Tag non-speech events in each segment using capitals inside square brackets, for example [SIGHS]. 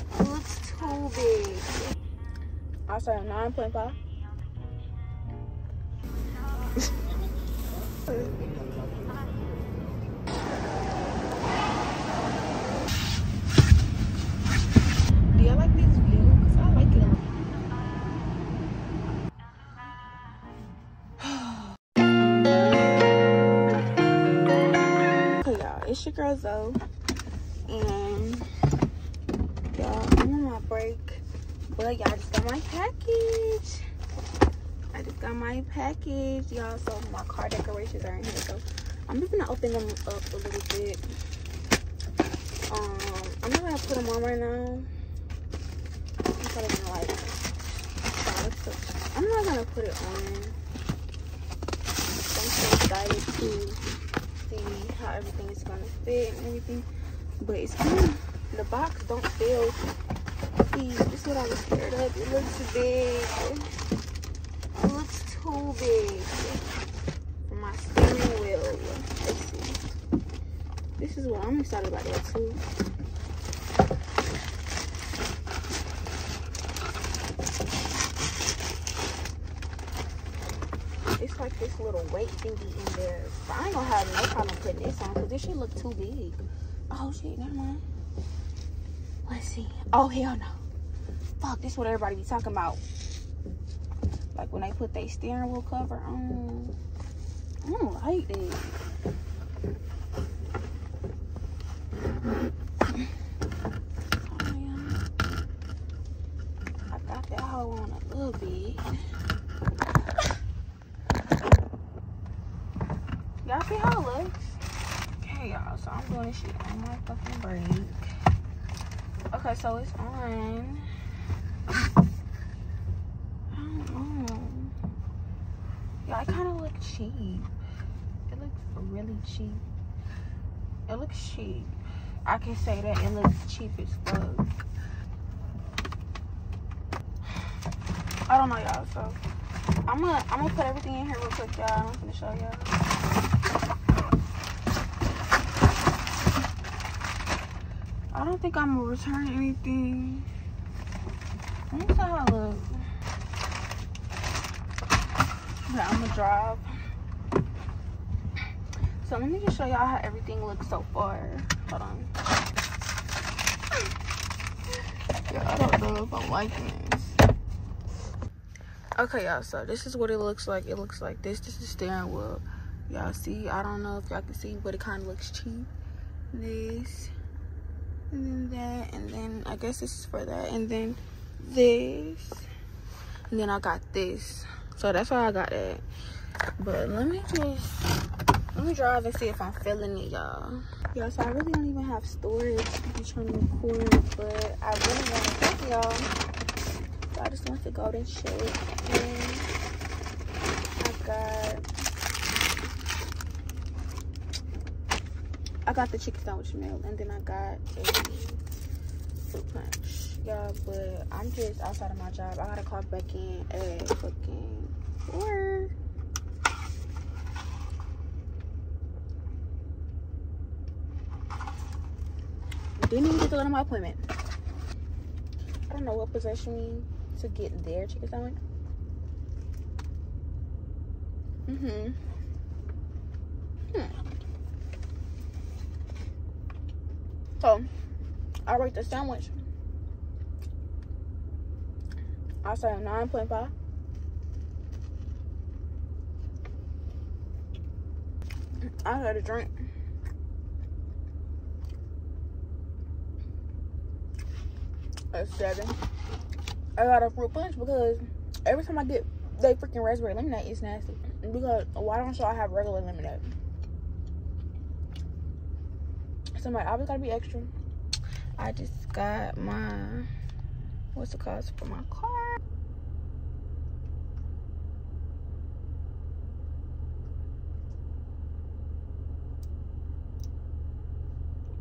It looks too big. I said 9.5. Do you like I like it. [SIGHS] Hey y'all, it's your girl Zoe, and I'm on my break, but y'all just got my package. I just got my package, y'all. So my car decorations are in here, so I'm just gonna open them up a little bit. Um, I'm not gonna put them on right now. I'm probably gonna like. I'm not gonna put it on. I'm so excited to see how everything is gonna fit and everything. But it's of the box don't feel. See, this is what I was scared of. It looks big. It looks too big for my steering wheel. Let's see. This is what I'm excited about that too. It's like this little weight thingy in there. I ain't gonna have no problem putting this on because this shit look too big. Oh shit, never mind. Let's see. Oh hell no. Fuck, this what everybody be talking about. Like when they put their steering wheel cover on. I don't like that. I got that hoe on a little bit. Y'all see how it looks? Okay, y'all. So I'm doing this shit on my fucking break. Okay, so it's on. I don't know. Yeah, it kind of look cheap. It looks really cheap. It looks cheap. I can say that it looks cheap as fuck. I don't know, y'all. So I'm gonna I'm gonna put everything in here real quick, y'all. I'm gonna show y'all. I don't think I'm gonna return anything. Let me see how I look. Okay, I'm gonna drive. So let me just show y'all how everything looks so far. Hold on. [SIGHS] Yeah, I don't know if I'm liking this. Okay, y'all, so this is what it looks like. It looks like this. This is steering wheel. Y'all see? I don't know if y'all can see, but it kind of looks cheap. This and then that and then i guess this is for that and then this and then i got this. So that's why i got that but let me just let me drive and see if i'm feeling it y'all. Yeah so i really don't even have storage to be trying to record but i really want to thank y'all. So i just want to go and check and i got I got the chicken sandwich meal and then I got a fruit punch. Yeah, but I'm just outside of my job. I gotta clock back in at fucking four. Didn't even get to go to my appointment. I don't know what possessed me to get their chicken sandwich. Mm-hmm. Hmm. So I rate the sandwich. I say a 9.5. I had a drink. A seven. I got a fruit punch because every time I get they freaking raspberry lemonade, it's nasty. Because why don't y'all have regular lemonade? So my always gotta be extra. I just got my what's the cost for my car?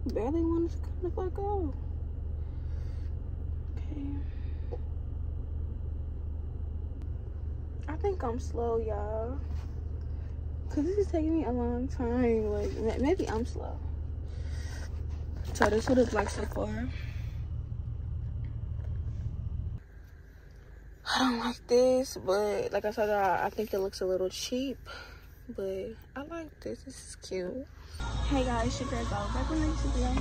Barely wanted to kind of let go. Okay. I think I'm slow, y'all. Cause this is taking me a long time. Like maybe I'm slow so this is what it's like so far i don't like this but like i said i think it looks a little cheap but i like this. This is cute. Hey guys your girl go back with next video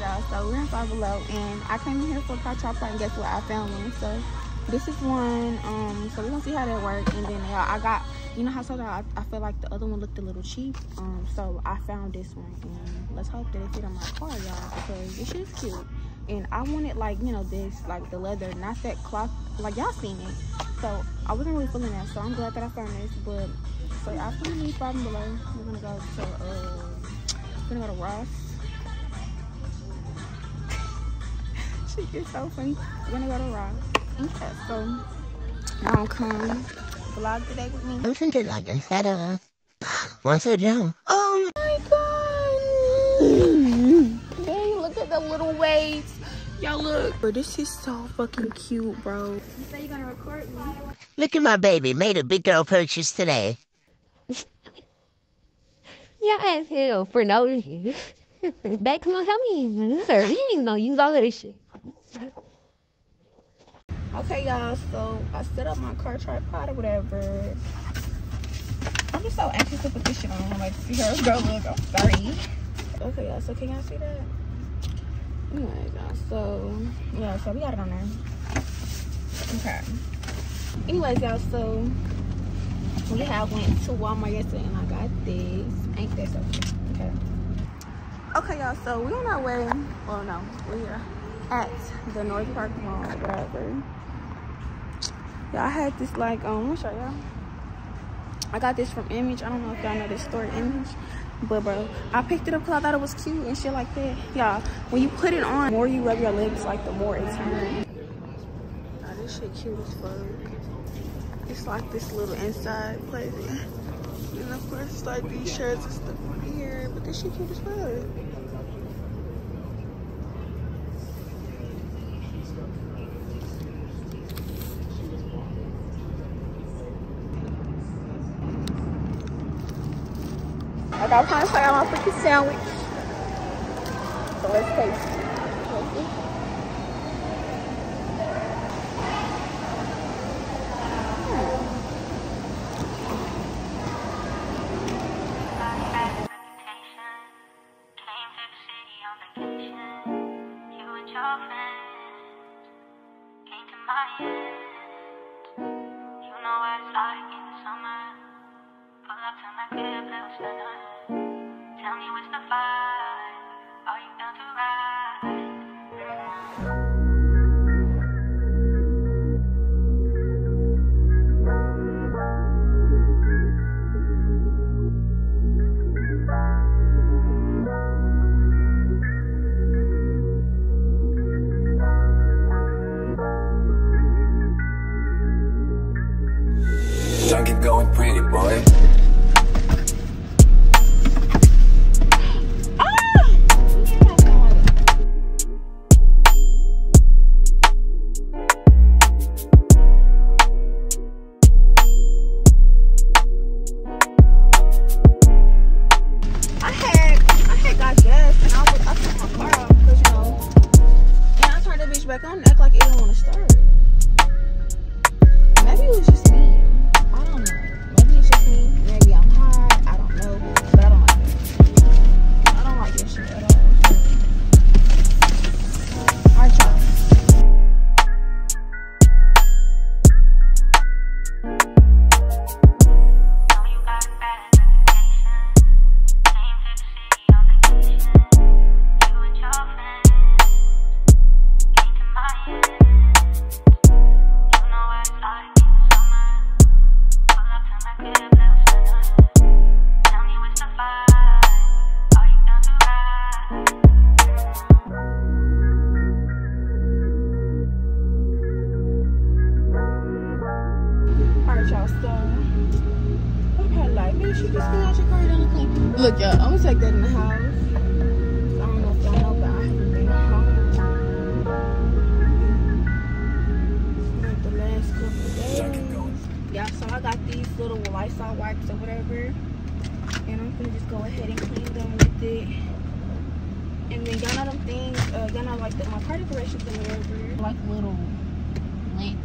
y'all. so we're in five below and i came in here for a car chopper and guess what? I found one. So this is one um so we're gonna see how that works and then yeah i got you know how sometimes I, I feel like the other one looked a little cheap. Um, so I found this one, and let's hope that it fit on my car, y'all, because this is cute. And I wanted like you know this like the leather not that cloth like y'all seen it. So I wasn't really feeling that so I'm glad that I found this but so after we leave five below we're gonna go to uh we're gonna go to Ross. [LAUGHS] She gets so funny. We're gonna go to Ross. Okay so y'all come vlog today with me listen to like a set of once a jump oh my god dang look at the little waves Y'all look. Bro, this is so fucking cute, bro. You say you're gonna record me? Look at my baby. Made a big girl purchase today. yeah, as hell for no reason. [LAUGHS] Back, come on, help me. Sir, you didn't know use all of this shit. Okay, y'all. So I set up my car tripod or whatever. I'm just so anxious to put this shit on. i'm Like, see her girl look. I'm sorry. Okay, y'all. So can y'all see that? Oh anyways y'all so yeah so we got it on there okay anyways y'all so we have went to walmart yesterday and i got this ain't that so cute okay okay y'all so we're on our way well no we're at the north park mall whatever i had this like um let me show y'all? I got this from image. I don't know if y'all know this store image. But bro i picked it up because i thought it was cute and shit like that. Y'all when you put it on the more you rub your legs like the more it turns oh, this shit cute as fuck. It's like this little inside place. And of course like these shirts and stuff here. But this shit cute as fuck I got promised I got my freaking sandwich. So let's taste it. Lysol wipes or whatever. And I'm gonna just go ahead and clean them with it. And then y'all know them things, uh, y'all know like the, my car decorations and whatever. Like little lint.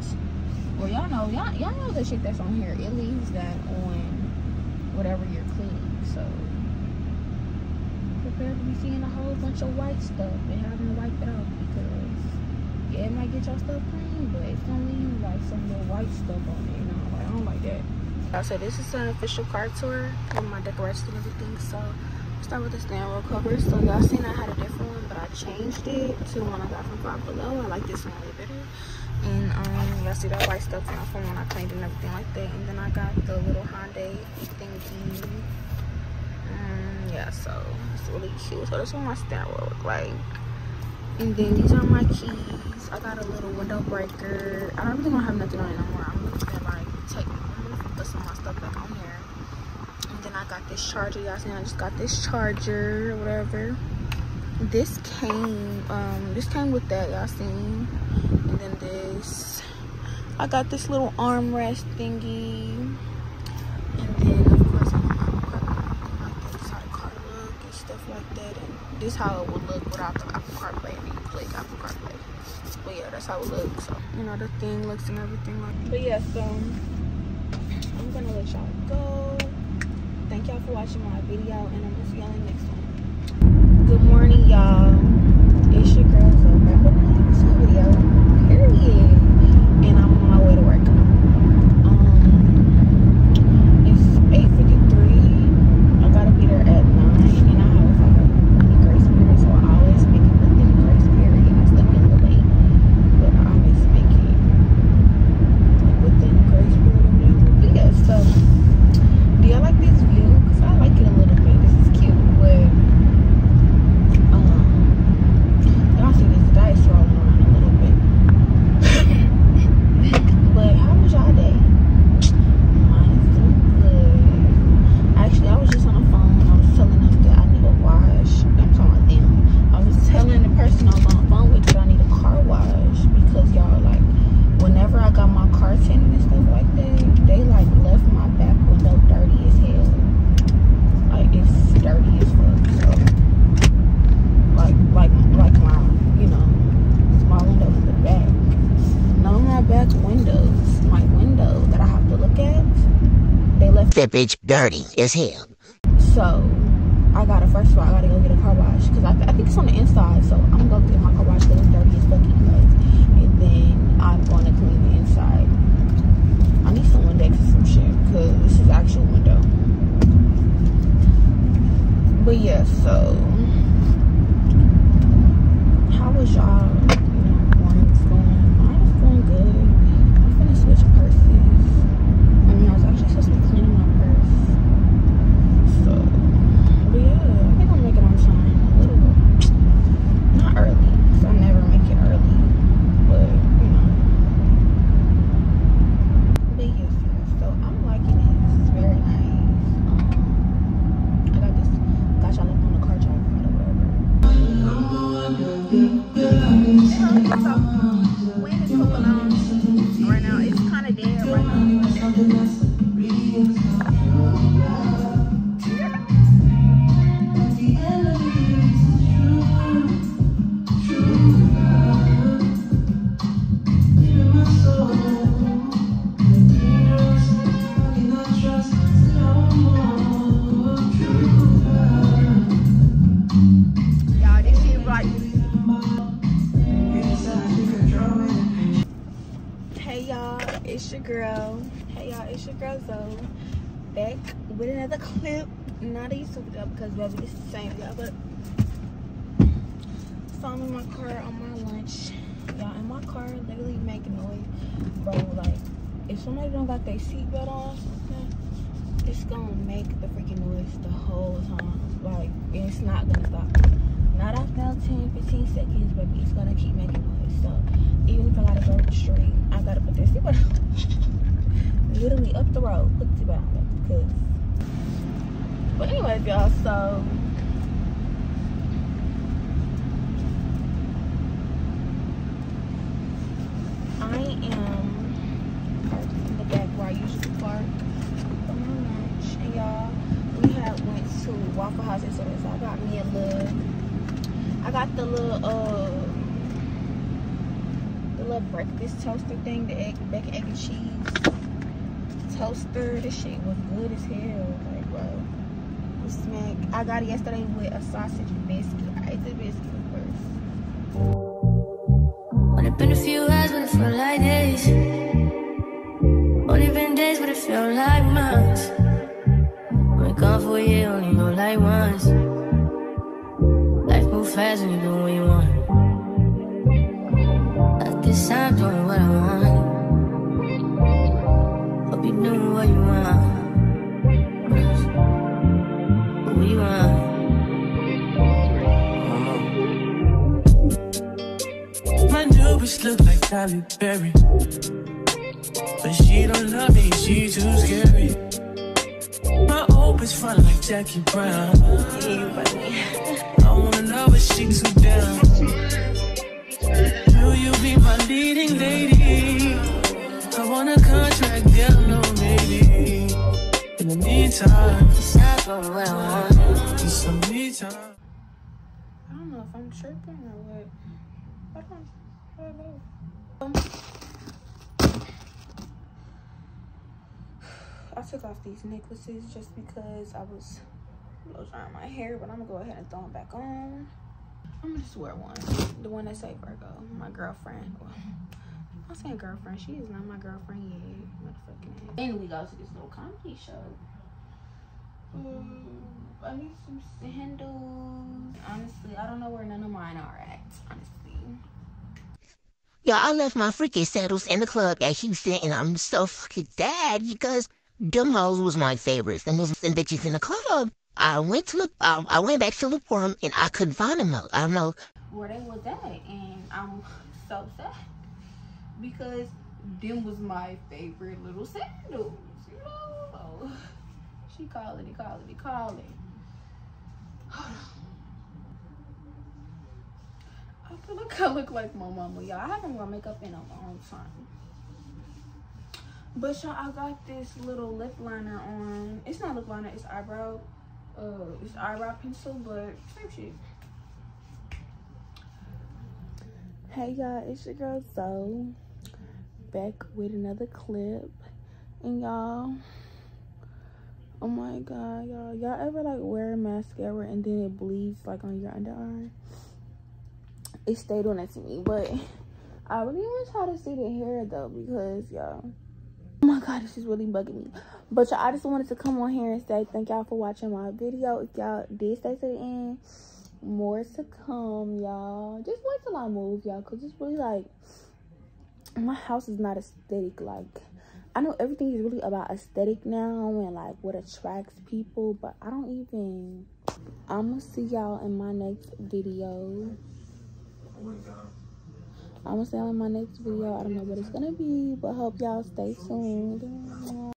Well, y'all know, y'all y'all know the shit that's on here. It leaves that on whatever you're cleaning. So prepare to be seeing a whole bunch of white stuff and having to wipe it off because yeah, it might get your stuff clean, but it's gonna leave like some little white stuff on it. You know, like I don't like that. Said this is an official car tour with my decorations and everything. So start with the stand roll cover. So y'all seen I had a different one, but I changed it to one I got from Five Below. I like this one way better. And um, y'all see that white stuff on my phone when I cleaned and everything like that. And then I got the little Hyundai thingy. Um, yeah, so it's really cute. So this is what my stand roll look like. And then these are my keys. I got a little window breaker. I don't really gonna have nothing on it no more. I'm really gonna like put some of my stuff back on here. And then I got this charger. Y'all seen I just got this charger or whatever. This came um this came with that, y'all seen. And then this I got this little armrest thingy. And then of course I'm like this how the car look and stuff like that. And this how it would look without the Apple CarPlay and you Apple CarPlay. But yeah, that's how it looks. So you know the thing looks and everything like but yeah, so I'm gonna let y'all go. Thank y'all for watching my video and I'm gonna see y'all in the next one. Good morning y'all. It's your girl Zoe back with another video. Period. And I'm on my way to work. Um it's 8.53. I gotta be there at 9 and I have like a grace period, so I always make it within the grace period. I still be a little late. But I always make it within the grace period or whatever. But yeah, so do y'all like this view? Cause I like it a little bit. This is cute, but um, y'all see this dice rolling around a little bit. but how was y'all day? Mine is doing good. Actually, I was just on the phone. I was telling them that I need a wash. I'm talking about them. I was telling the person I was on the phone with that I need a car wash because y'all like whenever I got my car tinted and stuff like that, they like left my back window dirty as hell. Like it's dirty as fuck. So like like like my you know my windows in the back. None of my back windows, my window that I have to look at, they left Bitch dirty as hell. so I gotta first of all I gotta go get a car wash because I, I think it's on the inside. So I'm gonna go get my car wash because it's dirty as fuck anyways. And then I'm gonna clean the inside. I need some Windex or some shit because this is actual window. But yeah, so how was y'all? Back with another clip. Not a YouTube video because baby, is the same video, but so I'm in my car on my lunch. Y'all in my car literally making noise. Bro, like if somebody don't got their seatbelt on, it's gonna make the freaking noise the whole time. Like it's not gonna stop. Not after 10, 15 seconds, baby. It's gonna keep making noise. So even if I gotta go street, I gotta put this seatbelt on. [LAUGHS] Literally up the road, put the seatbelt on. But anyways, y'all, so I am in the back where I usually park for my lunch. And y'all, we had went to Waffle House yesterday, so I got me a little I got the little uh little breakfast toaster thing, the egg, bacon, egg, and cheese toaster. This shit was good as hell. Like, bro. The smack. I got it yesterday with a sausage biscuit. I ate the biscuit first. Only been a few hours, but it felt like days. Only been days, but it felt like months. Been gone for a year, only know like once. Life move fast when you do what you want. Halle Berry. But she don't love me, she too scary. My old bitch front like Jackie Brown. I wanna know if she too down. Will you be my leading lady? I want a contract, girl, no maybe. In the meantime, It's not going what I want. just some me. I don't know if I'm tripping or what. I don't, I don't know. I took off these necklaces just because I was blow drying my hair, but I'm gonna go ahead and throw them back on. I'm gonna just wear one, the one that say Virgo, my girlfriend. Well, I'm saying girlfriend. She is not my girlfriend yet, motherfucking ass. And we go to this little comedy show. Mm, I need some sandals. Honestly, I don't know where none of mine are at. Honestly. Yeah, I left my freaking sandals in the club at Houston, and I'm so fucking sad because them hoes was my favorites. Them was them bitches in the club. I went to look, I went back to look for them, and I couldn't find them. though. I don't know. where they was at and I'm so sad because them was my favorite little sandals, you know. She calling it, calling it, calling. [SIGHS] Oh, I feel like I look like my mama, y'all. I haven't worn makeup in a long time. But y'all, I got this little lip liner on. It's not lip liner, it's eyebrow. Uh, it's eyebrow pencil, but same shit. Hey y'all, it's your girl Zoe back with another clip. And y'all, oh my god, y'all, y'all ever like wear mascara and then it bleeds like on your under eye? It stayed on it to me, but I really want to try to see the hair though because y'all, oh my god, this is really bugging me. But y'all, I just wanted to come on here and say thank y'all for watching my video. If y'all did stay to the end, more to come y'all just wait till i move y'all because it's really like my house is not aesthetic like i know everything is really about aesthetic now and like what attracts people but i don't even i'm gonna see y'all in my next video i'm gonna y'all in my next video. I don't know what it's gonna be but hope y'all stay tuned